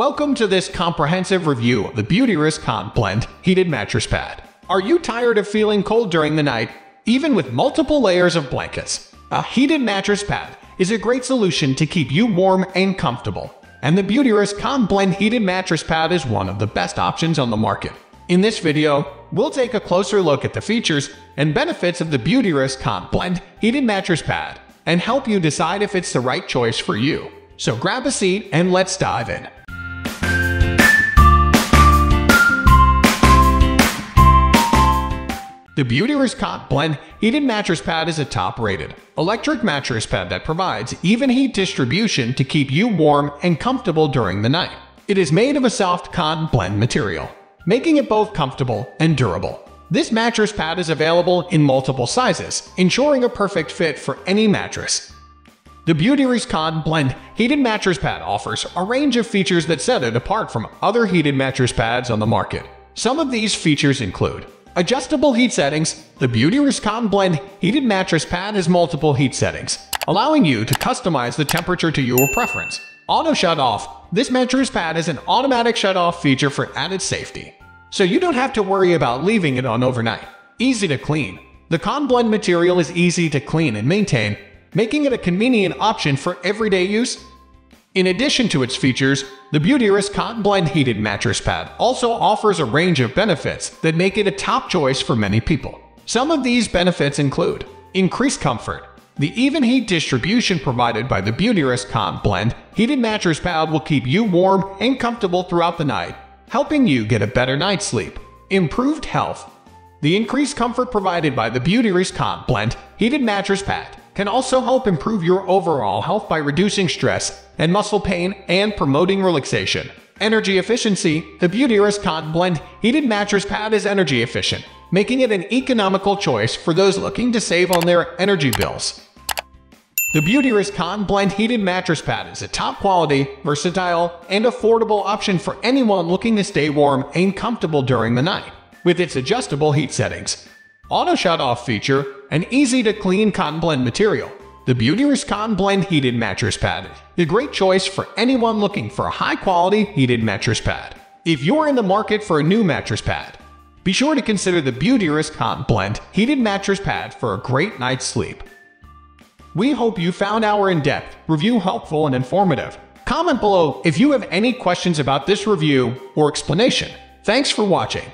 Welcome to this comprehensive review of the Beautyrest Cotton Blend Heated Mattress Pad. Are you tired of feeling cold during the night, even with multiple layers of blankets? A heated mattress pad is a great solution to keep you warm and comfortable, and the Beautyrest Cotton Blend Heated Mattress Pad is one of the best options on the market. In this video, we'll take a closer look at the features and benefits of the Beautyrest Cotton Blend Heated Mattress Pad and help you decide if it's the right choice for you. So grab a seat and let's dive in. The Beautyrest Cotton Blend Heated Mattress Pad is a top-rated electric mattress pad that provides even heat distribution to keep you warm and comfortable during the night. It is made of a soft cotton blend material, making it both comfortable and durable. This mattress pad is available in multiple sizes, ensuring a perfect fit for any mattress. The Beautyrest Cotton Blend Heated Mattress Pad offers a range of features that set it apart from other heated mattress pads on the market. Some of these features include Adjustable heat settings. The Beautyrest Cotton Blend heated mattress pad has multiple heat settings, allowing you to customize the temperature to your preference. Auto shut off. This mattress pad has an automatic shut off feature for added safety, so you don't have to worry about leaving it on overnight. Easy to clean. The Cotton Blend material is easy to clean and maintain, making it a convenient option for everyday use. In addition to its features, the Beautyrest Cotton Blend Heated Mattress Pad also offers a range of benefits that make it a top choice for many people. Some of these benefits include increased comfort. The even heat distribution provided by the Beautyrest Cotton Blend Heated Mattress Pad will keep you warm and comfortable throughout the night, helping you get a better night's sleep. Improved health. The increased comfort provided by the Beautyrest Cotton Blend Heated Mattress Pad can also help improve your overall health by reducing stress and muscle pain and promoting relaxation. Energy efficiency The Beautyrest Cotton Blend heated mattress pad is energy efficient, making it an economical choice for those looking to save on their energy bills. The Beautyrest Cotton Blend heated mattress pad is a top quality, versatile, and affordable option for anyone looking to stay warm and comfortable during the night. With its adjustable heat settings, auto shut-off feature, and easy-to-clean cotton blend material. The Beautyrest Cotton Blend Heated Mattress Pad is a great choice for anyone looking for a high-quality heated mattress pad. If you're in the market for a new mattress pad, be sure to consider the Beautyrest Cotton Blend Heated Mattress Pad for a great night's sleep. We hope you found our in-depth review helpful and informative. Comment below if you have any questions about this review or explanation. Thanks for watching.